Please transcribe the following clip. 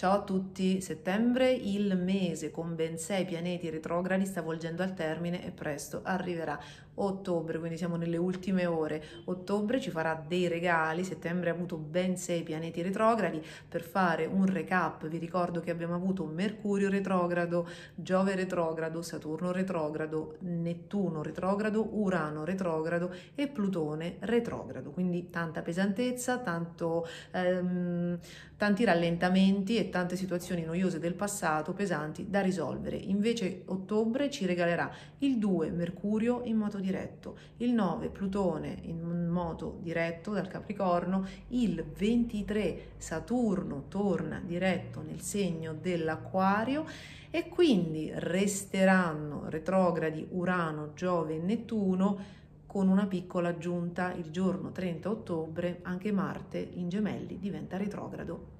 Ciao a tutti, settembre, il mese con ben sei pianeti retrogradi sta volgendo al termine e presto arriverà ottobre, quindi siamo nelle ultime ore. Ottobre ci farà dei regali, settembre ha avuto ben sei pianeti retrogradi. Per fare un recap vi ricordo che abbiamo avuto Mercurio retrogrado, Giove retrogrado, Saturno retrogrado, Nettuno retrogrado, Urano retrogrado e Plutone retrogrado, quindi tanta pesantezza, tanto, ehm, tanti rallentamenti e tante situazioni noiose del passato pesanti da risolvere. Invece ottobre ci regalerà il 2 Mercurio in moto diretto, il 9 Plutone in moto diretto dal Capricorno, il 23 Saturno torna diretto nel segno dell'Aquario e quindi resteranno retrogradi Urano, Giove e Nettuno con una piccola aggiunta il giorno 30 ottobre anche Marte in gemelli diventa retrogrado